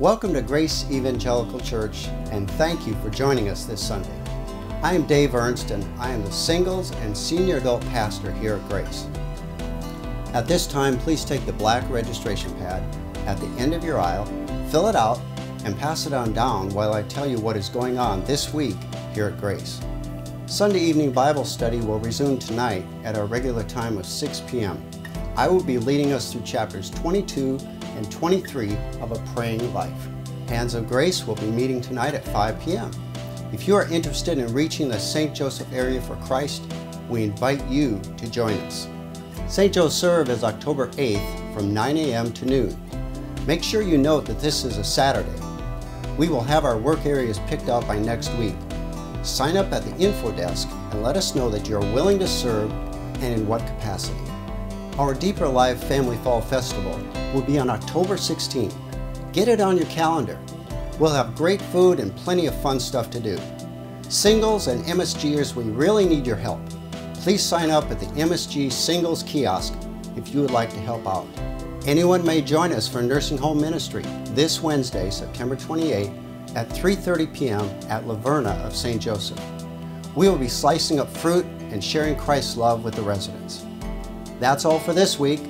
Welcome to Grace Evangelical Church and thank you for joining us this Sunday. I am Dave Ernst and I am the singles and senior adult pastor here at Grace. At this time, please take the black registration pad at the end of your aisle, fill it out, and pass it on down while I tell you what is going on this week here at Grace. Sunday evening Bible study will resume tonight at our regular time of 6 p.m. I will be leading us through chapters 22 and 23 of A Praying Life. Hands of Grace will be meeting tonight at 5 p.m. If you are interested in reaching the St. Joseph area for Christ, we invite you to join us. St. Joe Serve is October 8th from 9 a.m. to noon. Make sure you note that this is a Saturday. We will have our work areas picked out by next week sign up at the info desk and let us know that you are willing to serve and in what capacity. Our Deeper Life Family Fall Festival will be on October 16th. Get it on your calendar. We'll have great food and plenty of fun stuff to do. Singles and MSGers, we really need your help. Please sign up at the MSG Singles Kiosk if you would like to help out. Anyone may join us for nursing home ministry this Wednesday, September 28 at 3.30 p.m. at Laverna of St. Joseph. We will be slicing up fruit and sharing Christ's love with the residents. That's all for this week.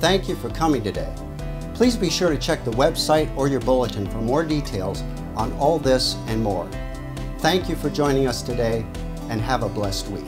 Thank you for coming today. Please be sure to check the website or your bulletin for more details on all this and more. Thank you for joining us today and have a blessed week.